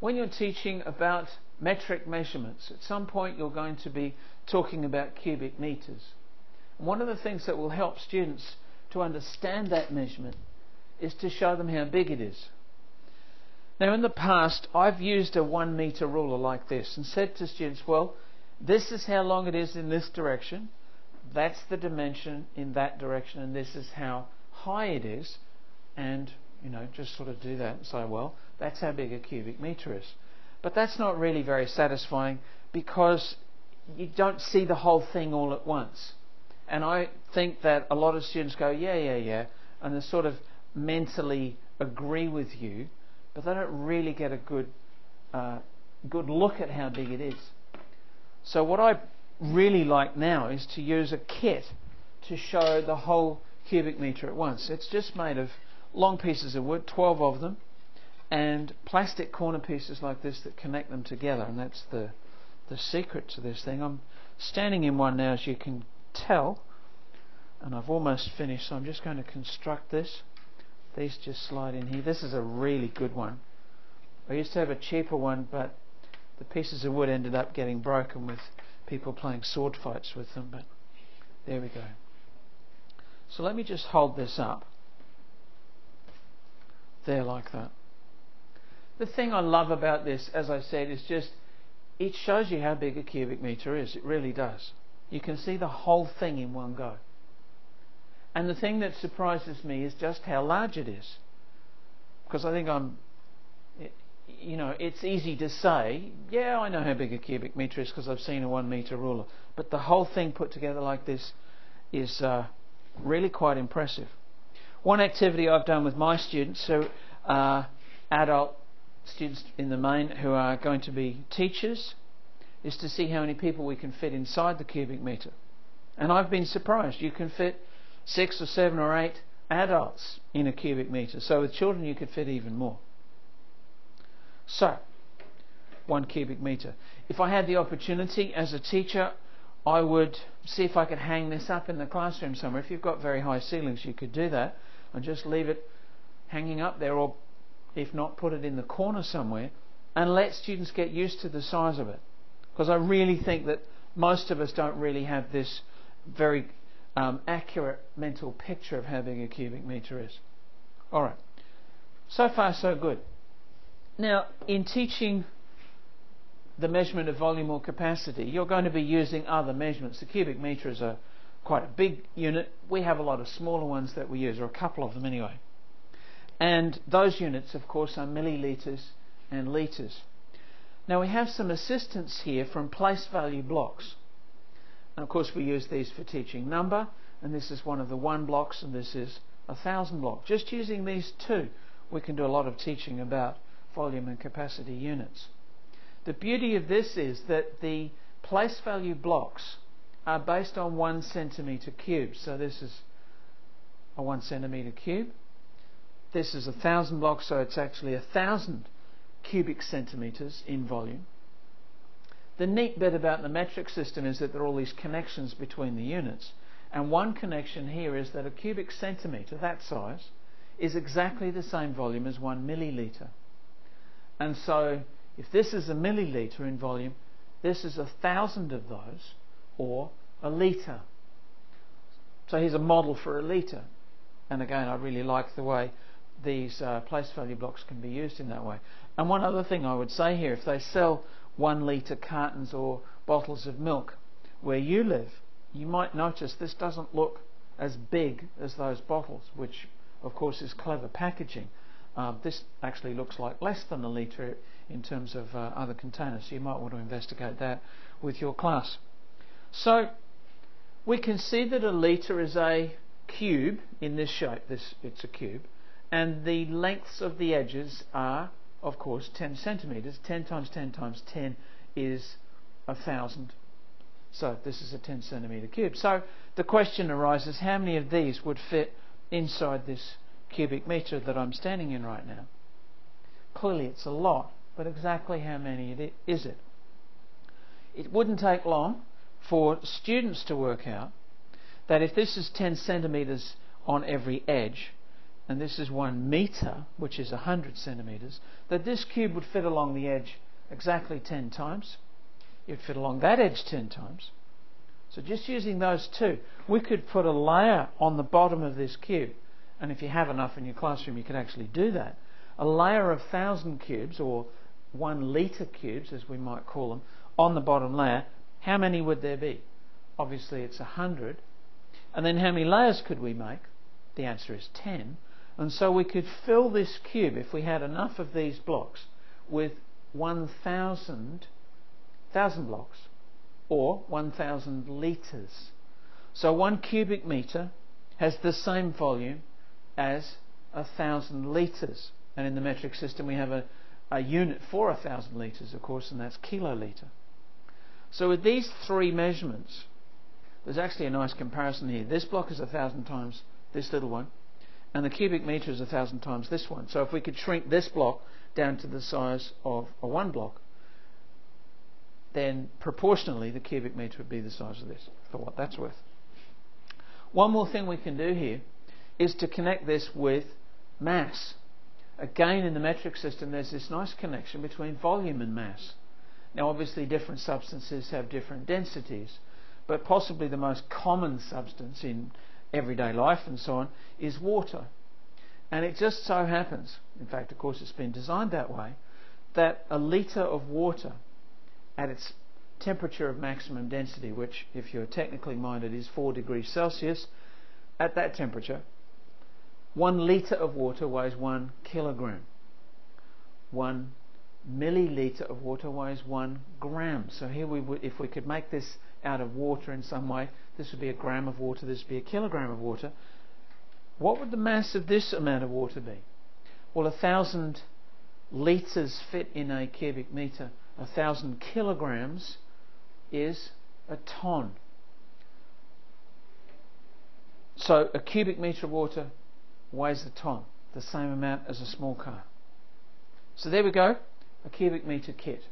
when you're teaching about metric measurements, at some point you're going to be talking about cubic meters. And one of the things that will help students to understand that measurement is to show them how big it is. Now, in the past, I've used a one meter ruler like this and said to students, well, this is how long it is in this direction, that's the dimension in that direction, and this is how high it is, and you know, just sort of do that and say, well, that's how big a cubic meter is. But that's not really very satisfying because you don't see the whole thing all at once. And I think that a lot of students go, yeah, yeah, yeah, and they sort of mentally agree with you, but they don't really get a good, uh, good look at how big it is. So what I really like now is to use a kit to show the whole cubic meter at once. It's just made of long pieces of wood, 12 of them, and plastic corner pieces like this that connect them together, and that's the the secret to this thing. I'm standing in one now, as you can tell, and I've almost finished, so I'm just going to construct this. These just slide in here. This is a really good one. I used to have a cheaper one, but the pieces of wood ended up getting broken with people playing sword fights with them, but there we go. So let me just hold this up. There, like that. The thing I love about this, as I said, is just it shows you how big a cubic meter is. It really does. You can see the whole thing in one go. And the thing that surprises me is just how large it is. Because I think I'm, you know, it's easy to say, yeah, I know how big a cubic meter is because I've seen a one meter ruler. But the whole thing put together like this is uh, really quite impressive. One activity I've done with my students, so uh, adult students in the main who are going to be teachers, is to see how many people we can fit inside the cubic meter. And I've been surprised. You can fit six or seven or eight adults in a cubic meter. So with children, you could fit even more. So, one cubic meter. If I had the opportunity as a teacher, I would see if I could hang this up in the classroom somewhere. If you've got very high ceilings, you could do that and just leave it hanging up there, or if not, put it in the corner somewhere and let students get used to the size of it. Because I really think that most of us don't really have this very um, accurate mental picture of how big a cubic meter is. All right. So far, so good. Now, in teaching the measurement of volume or capacity, you're going to be using other measurements. The cubic meter is a quite a big unit. We have a lot of smaller ones that we use, or a couple of them anyway. And those units, of course, are millilitres and litres. Now we have some assistance here from place value blocks. And of course we use these for teaching number, and this is one of the one blocks, and this is a thousand block. Just using these two, we can do a lot of teaching about volume and capacity units. The beauty of this is that the place value blocks are based on one centimetre cube. So this is a one centimetre cube. This is a thousand blocks, so it's actually a thousand cubic centimetres in volume. The neat bit about the metric system is that there are all these connections between the units. And one connection here is that a cubic centimetre, that size, is exactly the same volume as one millilitre. And so, if this is a millilitre in volume, this is a thousand of those, or a litre. So here's a model for a litre. And again, I really like the way these uh, place value blocks can be used in that way. And one other thing I would say here, if they sell one litre cartons or bottles of milk where you live, you might notice this doesn't look as big as those bottles, which of course is clever packaging. Uh, this actually looks like less than a litre in terms of uh, other containers, so you might want to investigate that with your class. So we can see that a litre is a cube in this shape. This it's a cube, and the lengths of the edges are, of course, 10 centimeters. 10 times 10 times 10 is a thousand. So this is a 10 centimeter cube. So the question arises: How many of these would fit inside this cubic meter that I'm standing in right now? Clearly, it's a lot, but exactly how many is it? It wouldn't take long for students to work out that if this is 10 centimeters on every edge, and this is one meter, which is 100 centimeters, that this cube would fit along the edge exactly 10 times. It would fit along that edge 10 times. So just using those two, we could put a layer on the bottom of this cube. And if you have enough in your classroom, you can actually do that. A layer of 1,000 cubes, or one litre cubes, as we might call them, on the bottom layer. How many would there be? Obviously, it's 100. And then how many layers could we make? The answer is 10. And so we could fill this cube, if we had enough of these blocks, with 1,000 thousand blocks or 1,000 litres. So one cubic metre has the same volume as a thousand litres. And in the metric system, we have a, a unit for a thousand litres, of course, and that's kilolitre. So with these three measurements, there's actually a nice comparison here. This block is a thousand times this little one, and the cubic metre is a thousand times this one. So if we could shrink this block down to the size of a one block, then proportionally the cubic metre would be the size of this, for what that's worth. One more thing we can do here is to connect this with mass. Again, in the metric system, there's this nice connection between volume and mass. Now, obviously, different substances have different densities, but possibly the most common substance in everyday life and so on is water. And it just so happens, in fact, of course, it's been designed that way, that a litre of water at its temperature of maximum density, which, if you're technically minded, is 4 degrees Celsius, at that temperature, one litre of water weighs one kilogram. One milliliter of water weighs one gram. So here we would, if we could make this out of water in some way, this would be a gram of water, this would be a kilogram of water. What would the mass of this amount of water be? Well, a thousand litres fit in a cubic metre. A thousand kilograms is a ton. So a cubic metre of water weighs a ton, the same amount as a small car. So there we go, a cubic metre kit.